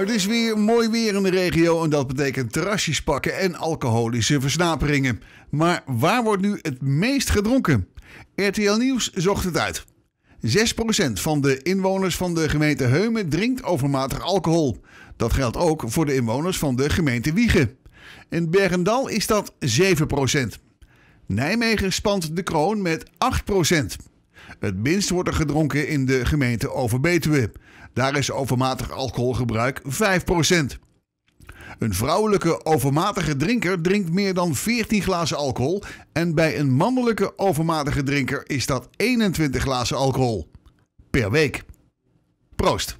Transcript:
Het is weer mooi weer in de regio en dat betekent terrasjes pakken en alcoholische versnaperingen. Maar waar wordt nu het meest gedronken? RTL Nieuws zocht het uit. 6% van de inwoners van de gemeente Heumen drinkt overmatig alcohol. Dat geldt ook voor de inwoners van de gemeente Wiegen. In Bergendal is dat 7%. Nijmegen spant de kroon met 8%. Het minst wordt er gedronken in de gemeente Overbetuwe. Daar is overmatig alcoholgebruik 5%. Een vrouwelijke overmatige drinker drinkt meer dan 14 glazen alcohol. En bij een mannelijke overmatige drinker is dat 21 glazen alcohol. Per week. Proost.